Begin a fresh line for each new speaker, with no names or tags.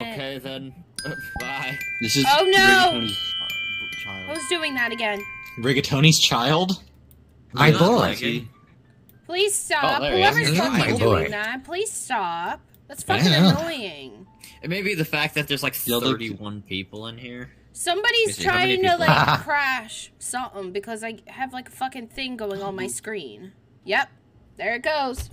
Okay then. Bye.
This is
Oh, no!
Child.
Who's doing that again?
Rigatoni's child?
My boy.
Please stop.
Oh.
Whoever's fucking doing
boy.
that, please stop. That's fucking annoying.
It may be the fact that there's like 31 people in here.
Somebody's trying to like crash something because I have like a fucking thing going on my screen. Yep, there it goes.